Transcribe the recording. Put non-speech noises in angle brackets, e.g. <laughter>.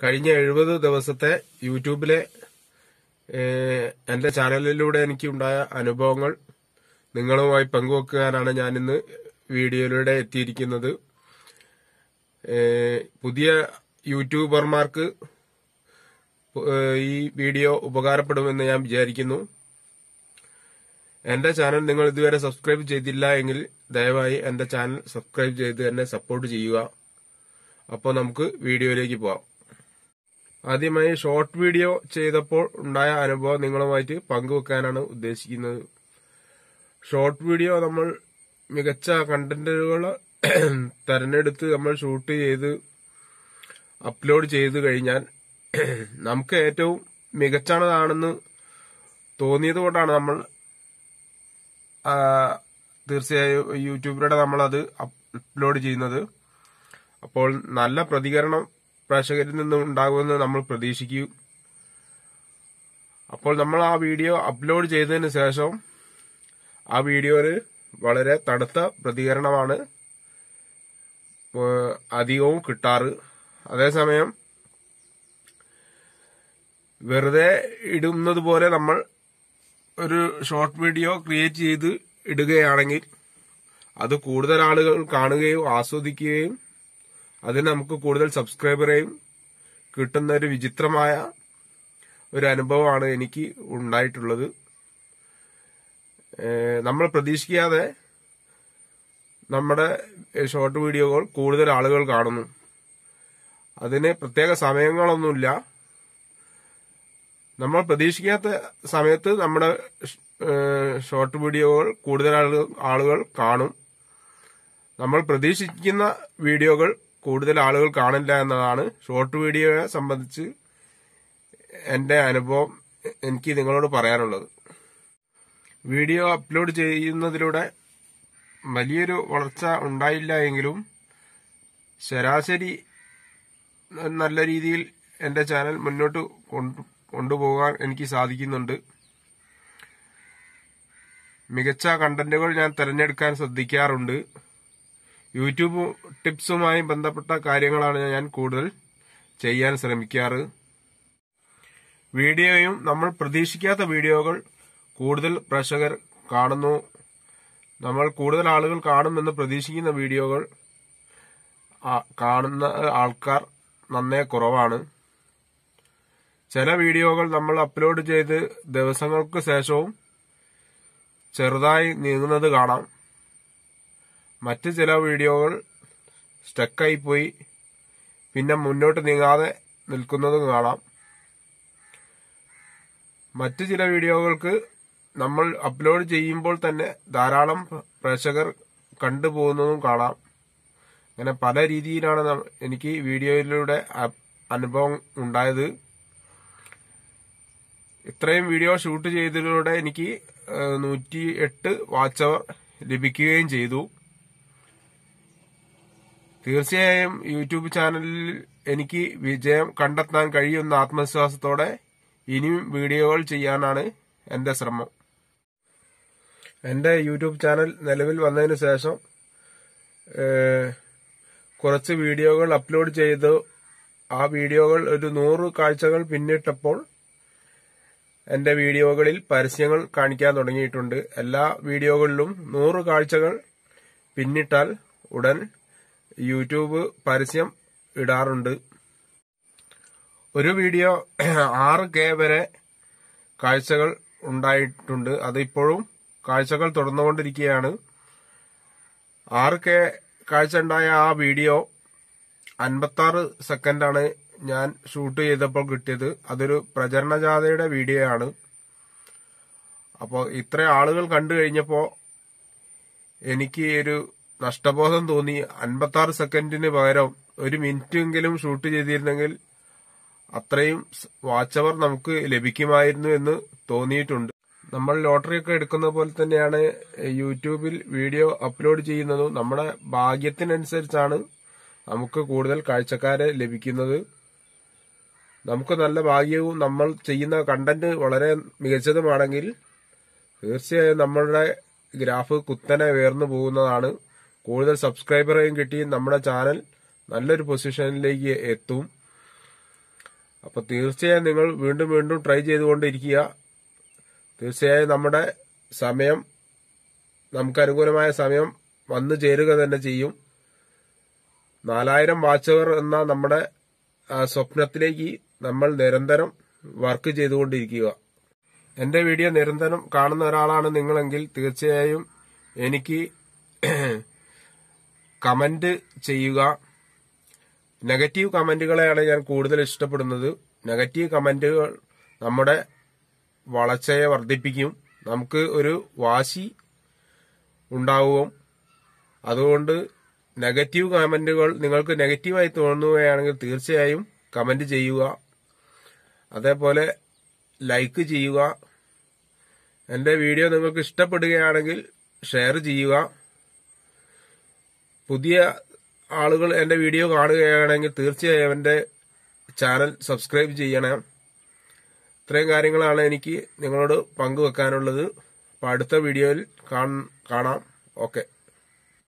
കഴിഞ്ഞ എഴുപത് ദിവസത്തെ യൂട്യൂബിലെ എന്റെ ചാനലിലൂടെ എനിക്കുണ്ടായ അനുഭവങ്ങൾ നിങ്ങളുമായി പങ്കുവെക്കാനാണ് ഞാൻ ഇന്ന് വീഡിയോയിലൂടെ എത്തിയിരിക്കുന്നത്. പുതിയ യൂട്യൂബർമാർക്ക് ഈ വീഡിയോ ഉപകാരപ്പെടുമെന്ന് ഞാൻ വിചാരിക്കുന്നു. എന്റെ ചാനൽ നിങ്ങൾ ഇതുവരെ സബ്സ്ക്രൈബ് ചെയ്തില്ല എങ്കിൽ ദയവായി എന്റെ ചാനൽ സബ്സ്ക്രൈബ് ചെയ്ത് എന്നെ സപ്പോർട്ട് ചെയ്യുക. അപ്പോൾ നമുക്ക് വീഡിയോയിലേക്ക് പോവാം. ആദ്യമായി ഷോർട്ട് വീഡിയോ ചെയ്തപ്പോൾ ഉണ്ടായ അനുഭവം നിങ്ങളുമായിട്ട് പങ്കുവെക്കാനാണ് ഉദ്ദേശിക്കുന്നത്. ഷോർട്ട് വീഡിയോ നമ്മൾ മികച്ച കണ്ടന്റുകൾ <clears throat> തെരഞ്ഞെടുത്ത് നമ്മൾ ഷൂട്ട് ചെയ്ത് അപ്ലോഡ് ചെയ്ത് കഴിഞ്ഞാൽ <clears throat> നമുക്ക് ഏറ്റവും മികച്ചതാണെന്ന് തോന്നിയത് കൊണ്ടാണ് നമ്മൾ തീർച്ചയായും യൂട്യൂബിലൂടെ നമ്മൾ അത് അപ്ലോഡ് ചെയ്യുന്നത്. അപ്പോൾ നല്ല പ്രതികരണം പ്രേക്ഷകരിൽ നിന്നും ഉണ്ടാകുമെന്ന് നമ്മൾ പ്രതീക്ഷിക്കും. അപ്പോൾ നമ്മൾ ആ വീഡിയോ അപ്ലോഡ് ചെയ്തതിന് ശേഷം ആ വീഡിയോയിൽ വളരെ തണുത്ത പ്രതികരണമാണ് അധികവും കിട്ടാറ്. അതേസമയം വെറുതെ ഇടുന്നത് പോലെ നമ്മൾ ഒരു ഷോർട്ട് വീഡിയോ ക്രിയേറ്റ് ചെയ്ത് ഇടുകയാണെങ്കിൽ അത് കൂടുതൽ ആളുകൾ കാണുകയും ആസ്വദിക്കുകയും അതിന് നമുക്ക് കൂടുതൽ സബ്സ്ക്രൈബറേയും കിട്ടുന്ന ഒരു വിചിത്രമായ ഒരു അനുഭവമാണ് എനിക്ക് ഉണ്ടായിട്ടുള്ളത്. നമ്മൾ പ്രതീക്ഷിക്കാതെ നമ്മുടെ ഷോർട്ട് വീഡിയോകൾ കൂടുതൽ ആളുകൾ കാണുന്നു. അതിന് പ്രത്യേക സമയങ്ങളൊന്നുമില്ല. നമ്മൾ പ്രതീക്ഷിക്കാത്ത സമയത്ത് നമ്മുടെ ഷോർട്ട് വീഡിയോകൾ കൂടുതൽ ആളുകൾ കാണും. നമ്മൾ പ്രതീക്ഷിക്കുന്ന വീഡിയോകൾ കൂടുതൽ ആളുകൾ കാണില്ല എന്നതാണ് ഷോർട്ട് വീഡിയോയെ സംബന്ധിച്ച് എന്റെ അനുഭവം എനിക്ക് നിങ്ങളോട് പറയാനുള്ളത്. വീഡിയോ അപ്ലോഡ് ചെയ്യുന്നതിലൂടെ വലിയൊരു വളർച്ച ഉണ്ടായില്ല എങ്കിലും ശരാശരി നല്ല രീതിയിൽ എന്റെ ചാനൽ മുന്നോട്ട് കൊണ്ടുപോകാൻ എനിക്ക് സാധിക്കുന്നുണ്ട്. മികച്ച കണ്ടന്റുകൾ ഞാൻ തിരഞ്ഞെടുക്കാൻ ശ്രദ്ധിക്കാറുണ്ട്. യൂട്യൂബ് ടിപ്സുമായി ബന്ധപ്പെട്ട കാര്യങ്ങളാണ് ഞാൻ കൂടുതൽ ചെയ്യാൻ ശ്രമിക്കാറ്. വീഡിയോയും നമ്മൾ പ്രതീക്ഷിക്കാത്ത വീഡിയോകൾ കൂടുതൽ പ്രേക്ഷകർ കാണുന്നു. നമ്മൾ കൂടുതൽ ആളുകൾ കാണുമെന്ന് പ്രതീക്ഷിക്കുന്ന വീഡിയോകൾ കാണുന്ന ആൾക്കാർ നന്നേ കുറവാണ്. ചില വീഡിയോകൾ നമ്മൾ അപ്ലോഡ് ചെയ്ത് ദിവസങ്ങൾക്ക് ശേഷവും ചെറുതായി നീങ്ങുന്നത് കാണാം. മറ്റ് ചില വീഡിയോകൾ സ്റ്റക്കായി പോയി പിന്നെ മുന്നോട്ട് നീങ്ങാതെ നിൽക്കുന്നതും കാണാം. മറ്റ് ചില വീഡിയോകൾക്ക് നമ്മൾ അപ്ലോഡ് ചെയ്യുമ്പോൾ തന്നെ ധാരാളം പ്രേക്ഷകർ കണ്ടുപോകുന്നതും കാണാം. അങ്ങനെ പല രീതിയിലാണ് എനിക്ക് വീഡിയോയിലൂടെ അനുഭവം ഉണ്ടായത്. ഇത്രയും വീഡിയോ ഷൂട്ട് ചെയ്തതിലൂടെ എനിക്ക് നൂറ്റി എട്ട് വാച്ച് അവർ ലഭിക്കുകയും ചെയ്തു. തീർച്ചയായും യൂട്യൂബ് ചാനലിൽ എനിക്ക് വിജയം കണ്ടെത്താൻ കഴിയുന്ന ആത്മവിശ്വാസത്തോടെ ഇനിയും വീഡിയോകൾ ചെയ്യാനാണ് എന്റെ ശ്രമം. എന്റെ യൂട്യൂബ് ചാനൽ നിലവിൽ വന്നതിന് ശേഷം കുറച്ച് വീഡിയോകൾ അപ്ലോഡ് ചെയ്തു. ആ വീഡിയോകൾ ഒരു നൂറ് കാഴ്ചകൾ പിന്നിട്ടപ്പോൾ എന്റെ വീഡിയോകളിൽ പരസ്യങ്ങൾ കാണിക്കാൻ തുടങ്ങിയിട്ടുണ്ട്. എല്ലാ വീഡിയോകളിലും നൂറ് കാഴ്ചകൾ പിന്നിട്ടാൽ ഉടൻ യൂട്യൂബ് പരസ്യം ഇടാറുണ്ട്. ഒരു വീഡിയോ <clears throat> ആറ് കെ വരെ കാഴ്ചകൾ ഉണ്ടായിട്ടുണ്ട്. അതിപ്പോഴും കാഴ്ചകൾ തുടർന്നുകൊണ്ടിരിക്കുകയാണ്. ആറ് കെ കാഴ്ച ഉണ്ടായ ആ വീഡിയോ അൻപത്തി ആറ് സെക്കൻഡാണ് ഞാൻ ഷൂട്ട് ചെയ്തപ്പോൾ കിട്ടിയത്. അതൊരു പ്രചരണ ജാഥയുടെ വീഡിയോ ആണ് അപ്പോൾ ഇത്ര ആളുകൾ കണ്ടു കഴിഞ്ഞപ്പോൾ എനിക്ക് ഒരു നഷ്ടബോധം തോന്നി. അൻപത്തി സെക്കൻഡിന് പകരം ഒരു മിനിറ്റെങ്കിലും ഷൂട്ട് ചെയ്തിരുന്നെങ്കിൽ അത്രയും വാച്ച് അവർ നമുക്ക് ലഭിക്കുമായിരുന്നു എന്ന് തോന്നിയിട്ടുണ്ട്. നമ്മൾ ലോട്ടറി ഒക്കെ എടുക്കുന്ന പോലെ തന്നെയാണ് യൂട്യൂബിൽ വീഡിയോ അപ്ലോഡ് ചെയ്യുന്നതും നമ്മുടെ ഭാഗ്യത്തിനനുസരിച്ചാണ് നമുക്ക് കൂടുതൽ കാഴ്ചക്കാരെ ലഭിക്കുന്നത്. നമുക്ക് നല്ല ഭാഗ്യവും നമ്മൾ ചെയ്യുന്ന കണ്ടന്റ് വളരെ മികച്ചതുമാണെങ്കിൽ തീർച്ചയായും നമ്മളുടെ ഗ്രാഫ് കുത്തനെ ഉയർന്നു പോകുന്നതാണ്. കൂടുതൽ സബ്സ്ക്രൈബറേയും കിട്ടി നമ്മുടെ ചാനൽ നല്ലൊരു പൊസിഷനിലേക്ക് എത്തും. അപ്പോൾ തീർച്ചയായും നിങ്ങൾ വീണ്ടും വീണ്ടും ട്രൈ ചെയ്തുകൊണ്ടിരിക്കുക. തീർച്ചയായും നമ്മുടെ സമയം നമുക്ക് അനുകൂലമായ സമയം വന്നു ചേരുക തന്നെ ചെയ്യും. നാലായിരം വാച്ചവർ എന്ന നമ്മുടെ സ്വപ്നത്തിലേക്ക് നമ്മൾ നിരന്തരം വർക്ക് ചെയ്തുകൊണ്ടിരിക്കുക. എന്റെ വീഡിയോ നിരന്തരം കാണുന്ന ഒരാളാണ് നിങ്ങളെങ്കിൽ തീർച്ചയായും എനിക്ക് കമന്റ് ചെയ്യുക. നെഗറ്റീവ് കമന്റുകളെയാണ് ഞാൻ കൂടുതൽ ഇഷ്ടപ്പെടുന്നത്. നെഗറ്റീവ് കമന്റുകൾ നമ്മുടെ വളർച്ചയെ വർദ്ധിപ്പിക്കും. നമുക്ക് ഒരു വാശി ഉണ്ടാവും. അതുകൊണ്ട് നെഗറ്റീവ് കമന്റുകൾ നിങ്ങൾക്ക് നെഗറ്റീവായി തോന്നുകയാണെങ്കിൽ തീർച്ചയായും കമന്റ് ചെയ്യുക. അതേപോലെ ലൈക്ക് ചെയ്യുക. എന്റെ വീഡിയോ നിങ്ങൾക്ക് ഇഷ്ടപ്പെടുകയാണെങ്കിൽ ഷെയർ ചെയ്യുക. പുതിയ ആളുകൾ എന്റെ വീഡിയോ കാണുകയാണെങ്കിൽ തീർച്ചയായും എന്റെ ചാനൽ സബ്സ്ക്രൈബ് ചെയ്യണം. ഇത്രയും കാര്യങ്ങളാണ് എനിക്ക് നിങ്ങളോട് പങ്കുവെക്കാനുള്ളത്. അപ്പോൾ അടുത്ത വീഡിയോയിൽ കാണാം. ഓക്കെ.